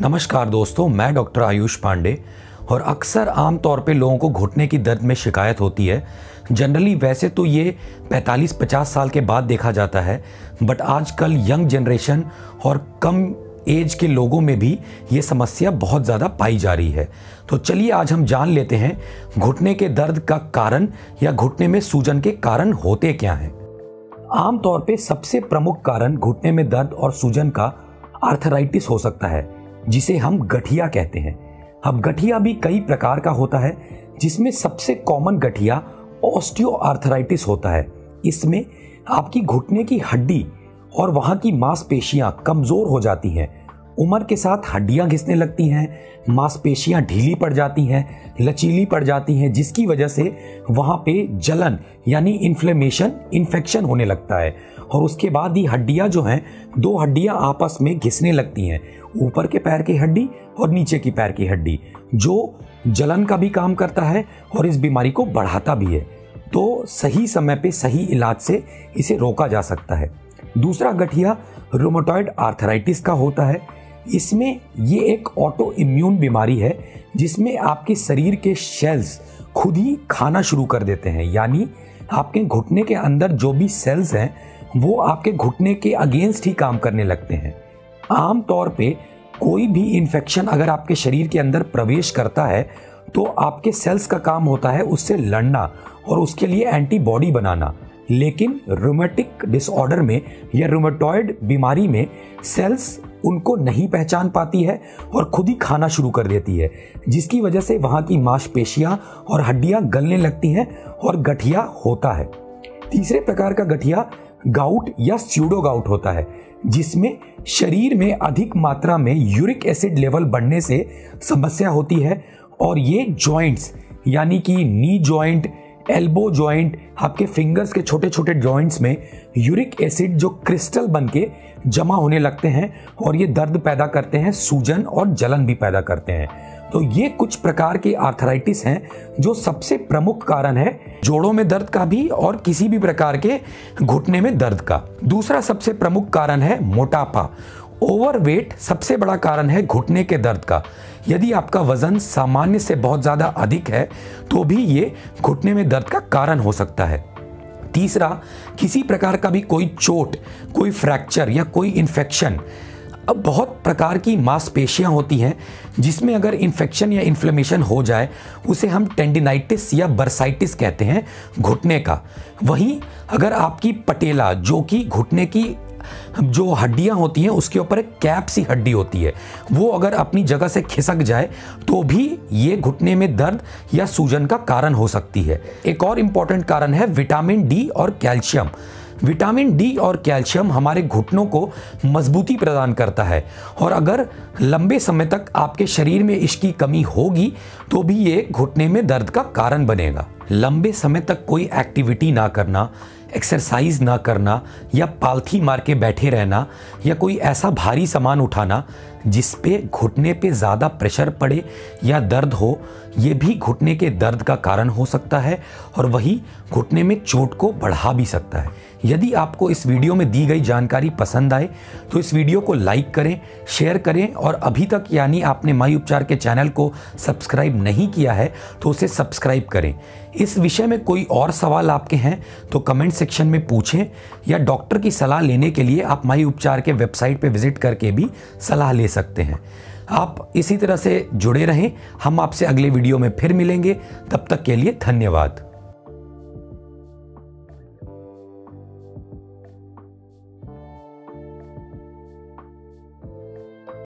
नमस्कार दोस्तों, मैं डॉक्टर आयुष पांडे और अक्सर आम तौर पे लोगों को घुटने की दर्द में शिकायत होती है। जनरली वैसे तो ये 45-50 साल के बाद देखा जाता है बट आजकल यंग जनरेशन और कम एज के लोगों में भी ये समस्या बहुत ज़्यादा पाई जा रही है। तो चलिए आज हम जान लेते हैं, घुटने के दर्द का कारण या घुटने में सूजन के कारण होते क्या हैं। आमतौर पे सबसे प्रमुख कारण घुटने में दर्द और सूजन का आर्थराइटिस हो सकता है। जिसे हम गठिया कहते हैं। अब गठिया भी कई प्रकार का होता है, जिसमें सबसे कॉमन गठिया ऑस्टियो आर्थराइटिस होता है। इसमें आपकी घुटने की हड्डी और वहाँ की मांसपेशियाँ कमज़ोर हो जाती हैं। उम्र के साथ हड्डियाँ घिसने लगती हैं, मांसपेशियाँ ढीली पड़ जाती हैं, लचीली पड़ जाती हैं, जिसकी वजह से वहाँ पे जलन यानी इन्फ्लेमेशन इन्फेक्शन होने लगता है। और उसके बाद ही हड्डियाँ जो हैं, दो हड्डियाँ आपस में घिसने लगती हैं, ऊपर के पैर की हड्डी और नीचे की पैर की हड्डी, जो जलन का भी काम करता है और इस बीमारी को बढ़ाता भी है। तो सही समय पे सही इलाज से इसे रोका जा सकता है। दूसरा गठिया रोमोटॉइड आर्थराइटिस का होता है इसमें ये एक ऑटो इम्यून बीमारी है, जिसमें आपके शरीर के सेल्स खुद ही खाना शुरू कर देते हैं। यानी आपके घुटने के अंदर जो भी सेल्स हैं, वो आपके घुटने के अगेंस्ट ही काम करने लगते हैं। आम तौर पे कोई भी इन्फेक्शन अगर आपके शरीर के अंदर प्रवेश करता है तो आपके सेल्स का काम होता है उससे लड़ना और उसके लिए एंटीबॉडी बनाना। लेकिन रोमेटिक डिसऑर्डर में या रोमेटॉइड बीमारी में सेल्स उनको नहीं पहचान पाती है और खुद ही खाना शुरू कर देती है, जिसकी वजह से वहाँ की मांसपेशियाँ और हड्डियाँ गलने लगती हैं और गठिया होता है। तीसरे प्रकार का गठिया गाउट या स्यूडो गाउट होता है, जिसमें शरीर में अधिक मात्रा में यूरिक एसिड लेवल बढ़ने से समस्या होती है और ये जॉइंट्स यानी कि नी जॉइंट एल्बो जॉइंट आपके फिंगर्स के छोटे छोटे जॉइंट्स में यूरिक एसिड जो क्रिस्टल बन के जमा होने लगते हैं और ये दर्द पैदा करते हैं, सूजन और जलन भी पैदा करते हैं। तो ये कुछ प्रकार के आर्थराइटिस हैं जो सबसे प्रमुख कारण है जोड़ों में दर्द का भी और किसी भी प्रकार के घुटने में दर्द का। दूसरा सबसे प्रमुख कारण है मोटापा। ओवरवेट सबसे बड़ा कारण है घुटने के दर्द का। यदि आपका वज़न सामान्य से बहुत ज़्यादा अधिक है तो भी ये घुटने में दर्द का कारण हो सकता है। तीसरा, किसी प्रकार का भी कोई चोट, कोई फ्रैक्चर या कोई इन्फेक्शन अब बहुत प्रकार की मांसपेशियाँ होती हैं, जिसमें अगर इन्फेक्शन या इन्फ्लेमेशन हो जाए, उसे हम टेंडिनाइटिस या बर्साइटिस कहते हैं, घुटने का। वहीं अगर आपकी पटेला, जो कि घुटने की जो हड्डियाँ होती हैं, उसके ऊपर एक कैप सी हड्डी होती है। वो अगर अपनी जगह से खिसक जाए तो भी ये घुटने में दर्द या सूजन का कारण हो सकती है। एक और इंपॉर्टेंट कारण है विटामिन डी और कैल्शियम। विटामिन डी और कैल्शियम हमारे घुटनों को मजबूती प्रदान करता है। और अगर लंबे समय तक आपके शरीर में इसकी कमी होगी तो भी ये घुटने में दर्द का कारण बनेगा। लंबे समय तक कोई एक्टिविटी ना करना एक्सरसाइज ना करना या पालथी मार के बैठे रहना या कोई ऐसा भारी सामान उठाना जिस पे घुटने पे ज़्यादा प्रेशर पड़े या दर्द हो, ये भी घुटने के दर्द का कारण हो सकता है और वही घुटने में चोट को बढ़ा भी सकता है। यदि आपको इस वीडियो में दी गई जानकारी पसंद आए तो इस वीडियो को लाइक करें, शेयर करें और अभी तक यानी आपने माई उपचार के चैनल को सब्सक्राइब नहीं किया है तो उसे सब्सक्राइब करें। इस विषय में कोई और सवाल आपके हैं तो कमेंट सेक्शन में पूछें या डॉक्टर की सलाह लेने के लिए आप माई उपचार के वेबसाइट पर विज़िट करके भी सलाह सकते हैं। आप इसी तरह से जुड़े रहें। हम आपसे अगले वीडियो में फिर मिलेंगे। तब तक के लिए धन्यवाद।